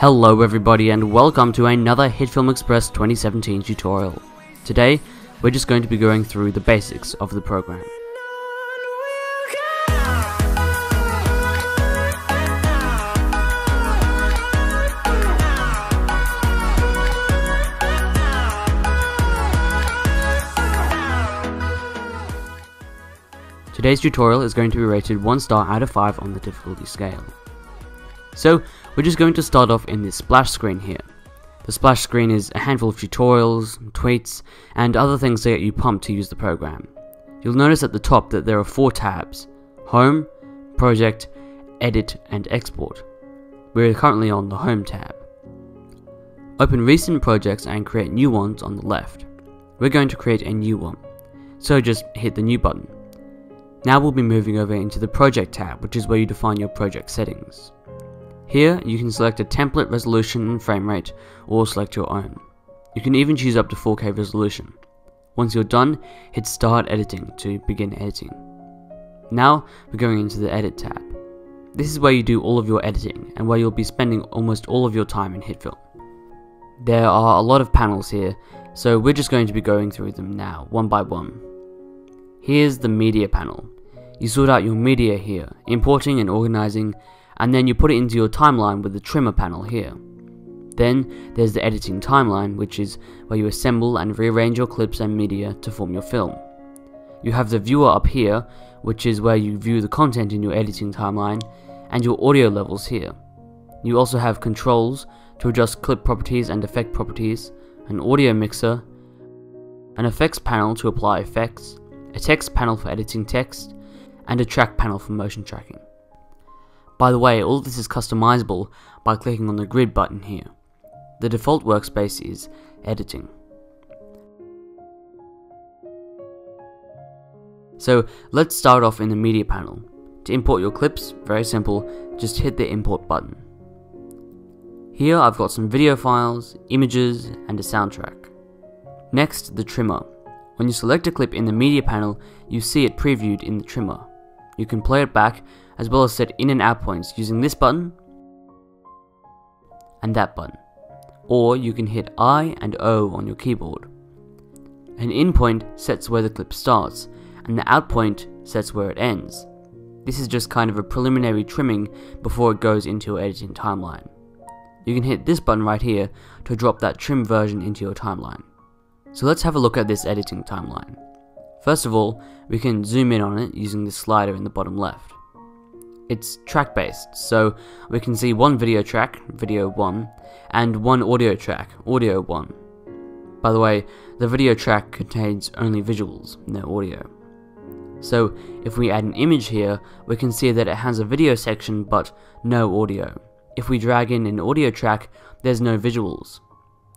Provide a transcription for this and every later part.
Hello everybody and welcome to another HitFilm Express 2017 tutorial. Today, we're just going to be going through the basics of the program. Today's tutorial is going to be rated 1 star out of 5 on the difficulty scale. So, we're just going to start off in this splash screen here. The splash screen is a handful of tutorials, tweets, and other things that get you pumped to use the program. You'll notice at the top that there are four tabs, Home, Project, Edit, and Export. We're currently on the Home tab. Open recent projects and create new ones on the left. We're going to create a new one, so just hit the New button. Now we'll be moving over into the Project tab, which is where you define your project settings. Here, you can select a template resolution and frame rate, or select your own. You can even choose up to 4K resolution. Once you're done, hit Start Editing to begin editing. Now, we're going into the Edit tab. This is where you do all of your editing, and where you'll be spending almost all of your time in HitFilm. There are a lot of panels here, so we're just going to be going through them now, one by one. Here's the media panel. You sort out your media here, importing and organizing, and then you put it into your timeline with the trimmer panel here. Then there's the editing timeline, which is where you assemble and rearrange your clips and media to form your film. You have the viewer up here, which is where you view the content in your editing timeline, and your audio levels here. You also have controls to adjust clip properties and effect properties, an audio mixer, an effects panel to apply effects, a text panel for editing text, and a track panel for motion tracking. By the way, all this is customizable by clicking on the grid button here. The default workspace is editing. So let's start off in the media panel. To import your clips, very simple, just hit the import button. Here I've got some video files, images, and a soundtrack. Next, the trimmer. When you select a clip in the media panel, you see it previewed in the trimmer. You can play it back, as well as set in and out points using this button and that button. Or you can hit I and O on your keyboard. An in point sets where the clip starts, and the out point sets where it ends. This is just kind of a preliminary trimming before it goes into your editing timeline. You can hit this button right here to drop that trim version into your timeline. So let's have a look at this editing timeline. First of all, we can zoom in on it using the slider in the bottom left. It's track based, so we can see one video track, video 1, and one audio track, audio 1. By the way, the video track contains only visuals, no audio. So if we add an image here, we can see that it has a video section but no audio. If we drag in an audio track, there's no visuals.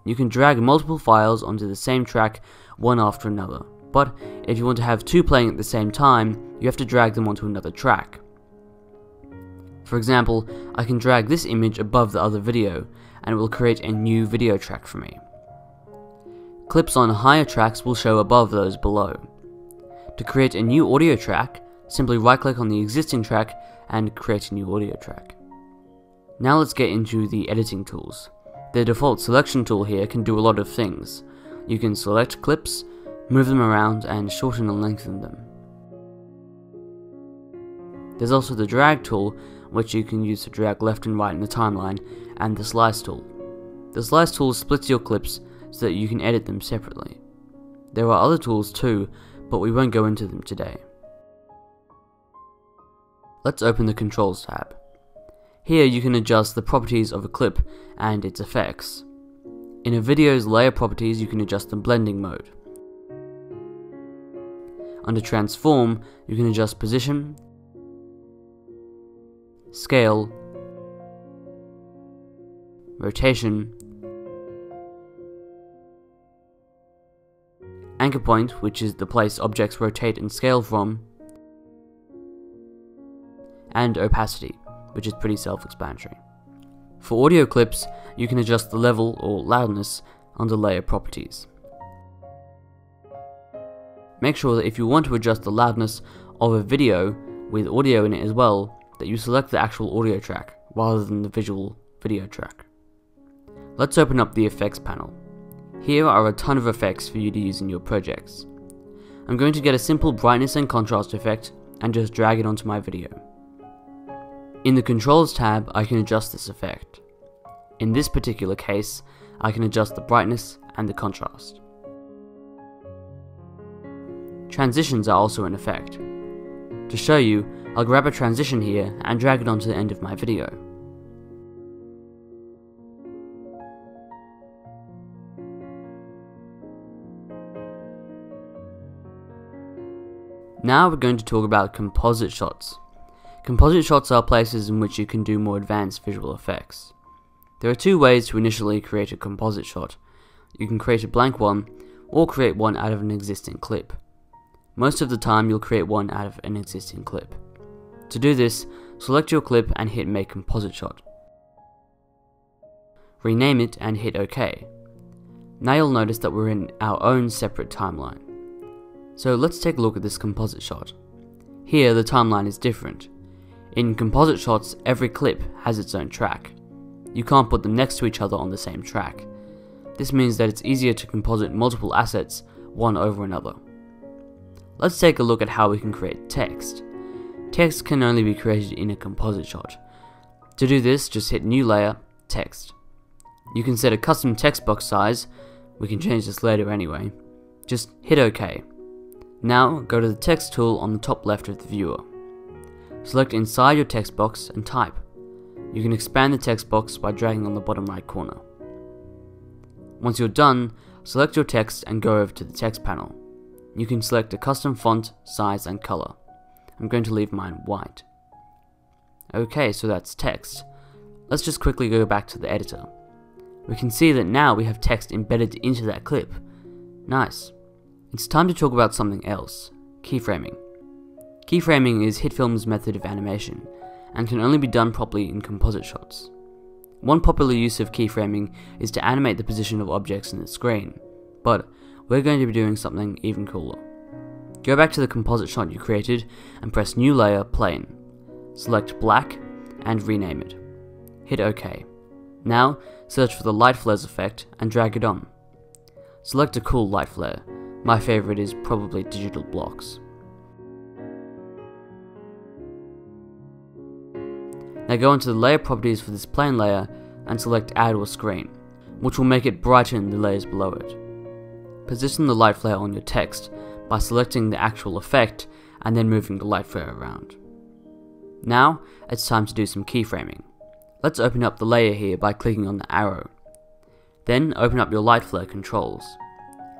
You can drag multiple files onto the same track one after another, but if you want to have two playing at the same time, you have to drag them onto another track. For example, I can drag this image above the other video, and it will create a new video track for me. Clips on higher tracks will show above those below. To create a new audio track, simply right click on the existing track and create a new audio track. Now let's get into the editing tools. The default selection tool here can do a lot of things. You can select clips, move them around, and shorten and lengthen them. There's also the drag tool, which you can use to drag left and right in the timeline, and the slice tool. The slice tool splits your clips so that you can edit them separately. There are other tools too, but we won't go into them today. Let's open the Controls tab. Here you can adjust the properties of a clip and its effects. In a video's layer properties you can adjust the blending mode. Under transform you can adjust position, scale, rotation, anchor point which is the place objects rotate and scale from, and opacity which is pretty self-explanatory. For audio clips, you can adjust the level or loudness under layer properties. Make sure that if you want to adjust the loudness of a video with audio in it as well, that you select the actual audio track rather than the visual video track. Let's open up the effects panel. Here are a ton of effects for you to use in your projects. I'm going to get a simple brightness and contrast effect and just drag it onto my video. In the controls tab I can adjust this effect. In this particular case I can adjust the brightness and the contrast. Transitions are also in effect. To show you, I'll grab a transition here and drag it onto the end of my video. Now we're going to talk about composite shots. Composite shots are places in which you can do more advanced visual effects. There are two ways to initially create a composite shot. You can create a blank one, or create one out of an existing clip. Most of the time you'll create one out of an existing clip. To do this, select your clip and hit make composite shot. Rename it and hit OK. Now you'll notice that we're in our own separate timeline. So let's take a look at this composite shot. Here the timeline is different. In composite shots, every clip has its own track. You can't put them next to each other on the same track. This means that it's easier to composite multiple assets one over another. Let's take a look at how we can create text. Text can only be created in a composite shot. To do this, just hit New Layer, Text. You can set a custom text box size, we can change this later anyway. Just hit OK. Now go to the text tool on the top left of the viewer. Select inside your text box and type. You can expand the text box by dragging on the bottom right corner. Once you're done, select your text and go over to the text panel. You can select a custom font, size and color. I'm going to leave mine white. Okay, so that's text. Let's just quickly go back to the editor. We can see that now we have text embedded into that clip. Nice. It's time to talk about something else, keyframing. Keyframing is HitFilm's method of animation, and can only be done properly in composite shots. One popular use of keyframing is to animate the position of objects in the screen, but we're going to be doing something even cooler. Go back to the composite shot you created and press New Layer Plane. Select Black and rename it. Hit OK. Now, search for the light flares effect and drag it on. Select a cool light flare, my favorite is probably digital blocks. Now go into the layer properties for this plane layer and select add or screen, which will make it brighten the layers below it. Position the light flare on your text by selecting the actual effect and then moving the light flare around. Now, it's time to do some keyframing. Let's open up the layer here by clicking on the arrow. Then open up your light flare controls.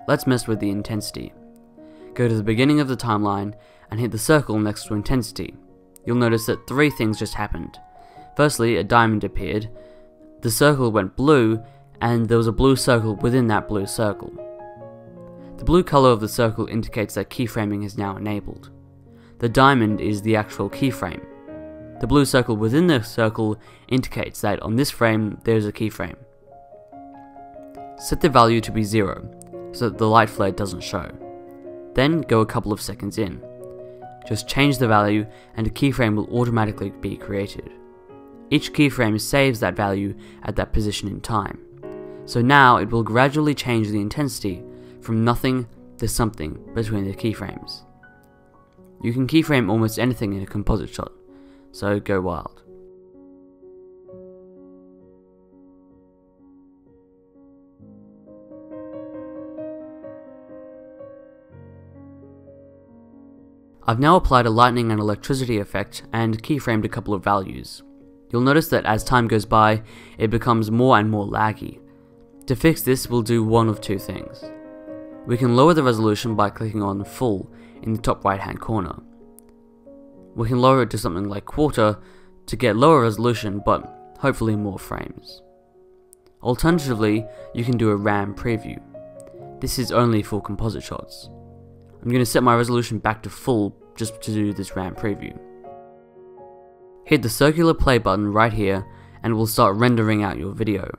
Let's mess with the intensity. Go to the beginning of the timeline and hit the circle next to intensity. You'll notice that three things just happened. Firstly, a diamond appeared, the circle went blue, and there was a blue circle within that blue circle. The blue color of the circle indicates that keyframing is now enabled. The diamond is the actual keyframe. The blue circle within the circle indicates that on this frame there is a keyframe. Set the value to be 0, so that the light flare doesn't show. Then go a couple of seconds in. Just change the value and a keyframe will automatically be created. Each keyframe saves that value at that position in time. So now it will gradually change the intensity from nothing to something between the keyframes. You can keyframe almost anything in a composite shot, so go wild. I've now applied a lightning and electricity effect and keyframed a couple of values. You'll notice that as time goes by, it becomes more and more laggy. To fix this, we'll do one of two things. We can lower the resolution by clicking on Full in the top right hand corner. We can lower it to something like Quarter to get lower resolution but hopefully more frames. Alternatively, you can do a RAM preview. This is only for composite shots. I'm going to set my resolution back to full just to do this RAM preview. Hit the circular play button right here and it will start rendering out your video.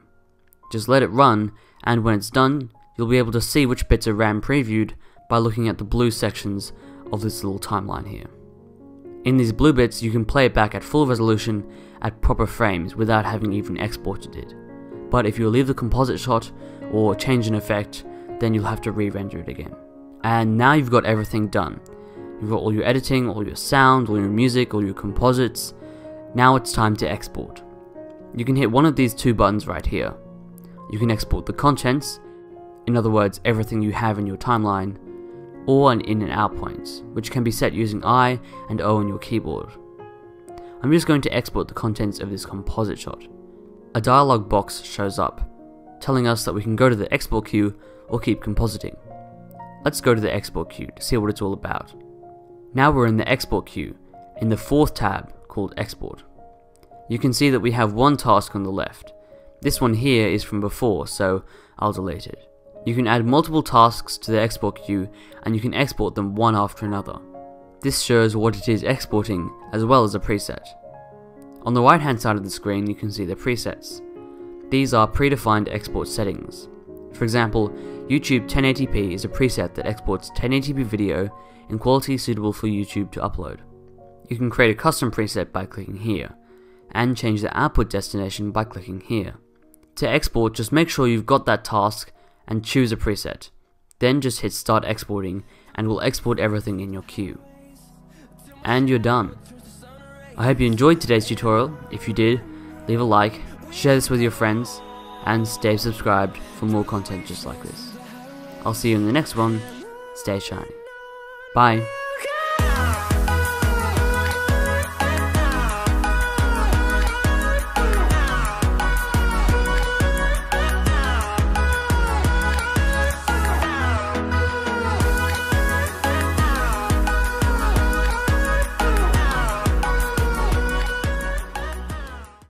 Just let it run and when it's done, you'll be able to see which bits are RAM previewed by looking at the blue sections of this little timeline here. In these blue bits, you can play it back at full resolution at proper frames without having even exported it. but if you leave the composite shot or change an effect, then you'll have to re-render it again. And now you've got everything done. You've got all your editing, all your sound, all your music, all your composites. Now it's time to export. You can hit one of these two buttons right here. You can export the contents, in other words, everything you have in your timeline, or an in and out points, which can be set using I and O on your keyboard. I'm just going to export the contents of this composite shot. A dialog box shows up, telling us that we can go to the export queue or keep compositing. Let's go to the export queue to see what it's all about. Now we're in the export queue, in the fourth tab called export. You can see that we have one task on the left. This one here is from before, so I'll delete it. You can add multiple tasks to the export queue and you can export them one after another. This shows what it is exporting as well as a preset. On the right hand side of the screen you can see the presets. These are predefined export settings. For example, YouTube 1080p is a preset that exports 1080p video in quality suitable for YouTube to upload. You can create a custom preset by clicking here, and change the output destination by clicking here. To export, just make sure you've got that task and choose a preset. Then just hit start exporting and we'll export everything in your queue. And you're done. I hope you enjoyed today's tutorial. If you did, leave a like, share this with your friends, and stay subscribed for more content just like this. I'll see you in the next one. Stay shiny. Bye.